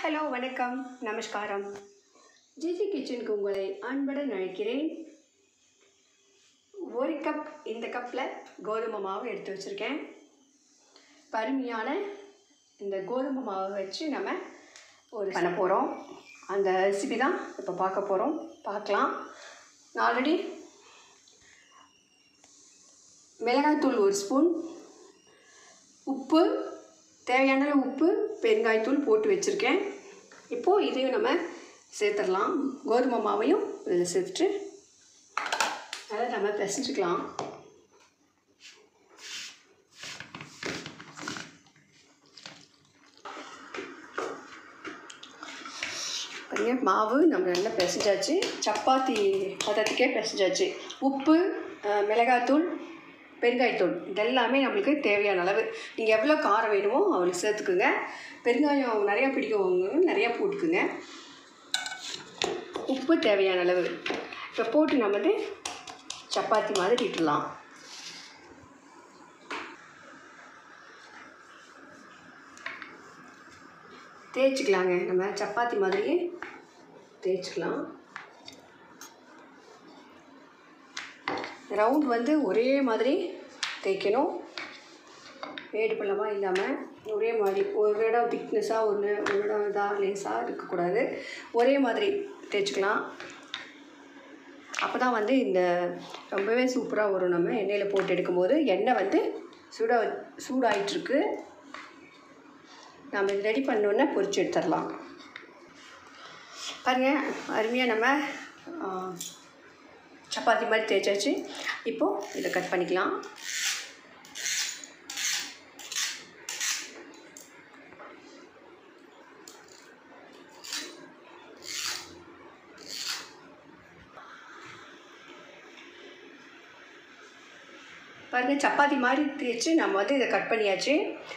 Hello வணக்கம். நமஸ்காரம். GG கிச்சனுக்கு உங்களை அன்புடன் அழைக்கிறேன். ஒரு கப் இந்த கப்பில் கோதுமை மாவு எடுத்து வச்சுருக்கேன். பருமையான இந்த கோதுமை மாவை வச்சு நம்ம ஒரு பண்ண போகிறோம் அந்த ரெசிபி தான் இப்போ பார்க்க போகிறோம் பார்க்கலாம். நான் ஆல்ரெடி மிளகாய்த்தூள் ஒரு ஸ்பூன் உப்பு தேவையான அளவு உப்பு பெருங்காயத்தூள் போட்டு வச்சுருக்கேன். இப்போது இதையும் நம்ம சேர்த்துடலாம். கோதுமை மாவையும் இதில் சேர்த்துட்டு அதை நம்ம பிசைஞ்சிக்கலாம். பாருங்க மாவு நம்ம நல்லா பிசைஞ்சாச்சு. சப்பாத்தி பதத்துக்கே பிசைஞ்சாச்சு. உப்பு அஹ், மிளகாய்த்தூள் பெருங்காயத்தூள் இதெல்லாமே நம்மளுக்கு தேவையான அளவு. நீங்கள் எவ்வளோ காரம் வேணுமோ அவ்வளோ சேர்த்துக்குங்க. பெருங்காயம் நிறையா பிடிக்கவங்க நிறையா போட்டுக்குங்க. உப்பு தேவையான அளவு. இப்போ போட்டு நம்ம வந்து சப்பாத்தி மாதிரி இட்டுலாம் தேய்ச்சிக்கலாங்க. நம்ம சப்பாத்தி மாதிரியே தேய்ச்சிக்கலாம். ரவுண்ட் வந்து ஒரே மாதிரி தேய்க்கணும். மேடு பள்ளமாக இல்லாமல் ஒரே மாதிரி ஒரு இடம் திக்னஸாக ஒன்று ஒரு இடம் இதாக லேஸாக இருக்கக்கூடாது. ஒரே மாதிரி தேய்ச்சிக்கலாம். அப்போ தான் வந்து இந்த ரொம்பவே சூப்பராக வரும். நம்ம எண்ணெயில் போட்டு எடுக்கும்போது எண்ணெய் வந்து சூட சூடாயிட்டிருக்கு. நம்ம இது ரெடி பண்ணோன்னே பொரிச்சு எடுத்துடலாம். பாருங்கள் அருமையாக நம்ம சப்பாத்தி மாதிரி தேய்ச்சாச்சு. இப்போது இதை கட் பண்ணிக்கலாம். பாருங்கள் சப்பாத்தி மாதிரி தேய்ச்சி நம்ம வந்து இதை கட் பண்ணியாச்சு.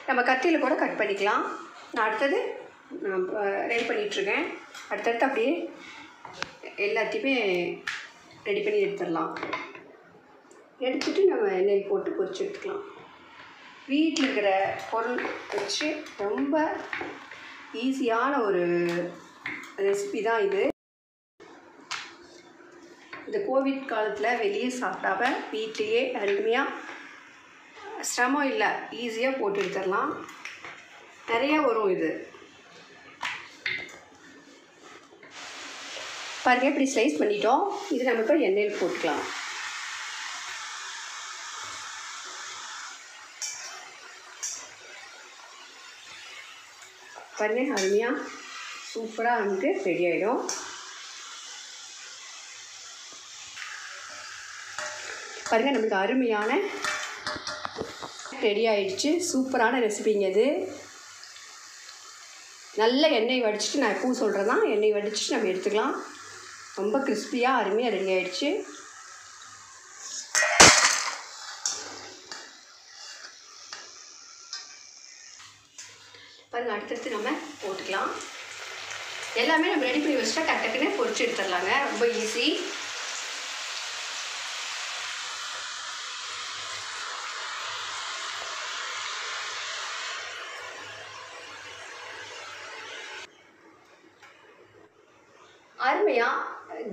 நம்ம கத்தியில் கூட கட் பண்ணிக்கலாம். நான் அடுத்தது நான் ரெடி பண்ணிகிட்ருக்கேன் அடுத்தடுத்து அப்படியே எல்லாத்தையுமே ரெடி பண்ணி எடுத்துடலாம். எடுத்துட்டு நம்ம எண்ணெயில் போட்டு பொரிச்சு எடுத்துக்கலாம். வீட்டில் இருக்கிற பொருள் வச்சு ரொம்ப ஈஸியான ஒரு ரெசிபி தான் இது. இந்த கோவிட் காலத்தில் வெளியே சாப்பிடாம வீட்லேயே அருமையாக சிரமம் இல்லை ஈஸியாக போட்டு எடுத்துடலாம். நிறையா வரும் இது. பாருங்க இப்படி ஸ்லைஸ் பண்ணிட்டோம். இது நம்ம இப்போ எண்ணெயில் போட்டுக்கலாம். பாருங்க அருமையாக சூப்பராக வந்து ரெடி ஆகிடும் பாருங்கள் நம்மளுக்கு அருமையான ரெடி ஆயிடுச்சு. சூப்பரான ரெசிபிங்க இது. நல்ல எண்ணெய் வடிச்சிட்டு நான் எப்பவும் சொல்கிறேன் தான். எண்ணெய் வடிச்சிட்டு நம்ம எடுத்துக்கலாம். ரொம்ப கிறிஸ்பியாக அருமையாக ரெடி ஆகிடுச்சு பாருங்கள் அடுத்தடுத்து நம்ம போட்டுக்கலாம். எல்லாமே நம்ம ரெடி பண்ணி வச்சுட்டா டக்கு டக்குன்னு பொரிச்சு எடுத்துடலாங்க. ரொம்ப ஈஸி அருமையாக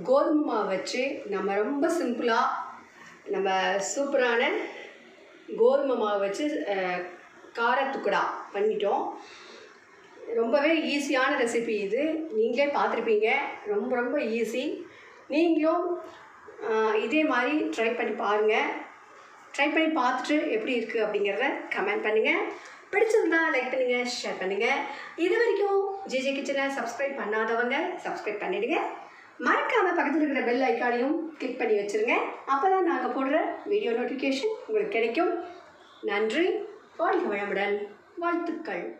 கோதுமை மாவு வச்சு நம்ம ரொம்ப சிம்பிளாக நம்ம சூப்பரான கோதுமை மாவு வச்சு காரத்துக்குடா பண்ணிட்டோம். ரொம்பவே ஈஸியான ரெசிபி இது. நீங்களே பார்த்துருப்பீங்க. ரொம்ப ரொம்ப ஈஸி. நீங்களும் இதே மாதிரி ட்ரை பண்ணி பாருங்கள் ட்ரை பண்ணி பார்த்துட்டு எப்படி இருக்குது அப்படிங்கிறத கமெண்ட் பண்ணுங்கள் பிடிச்சிருந்தா லைக் பண்ணுங்கள் ஷேர் பண்ணுங்கள் இது வரைக்கும் ஜிஜே கிச்சனை சப்ஸ்கிரைப் பண்ணாதவங்க சப்ஸ்கிரைப் பண்ணிவிடுங்க மறக்காமல் பக்கத்தில் இருக்கிற பெல் ஐக்கானையும் கிளிக் பண்ணி வச்சுருங்க. அப்போ தான் நாங்கள் போடுற வீடியோ நோட்டிஃபிகேஷன் உங்களுக்கு கிடைக்கும். நன்றி. வாழ்க வளமுடன். வாழ்த்துக்கள்.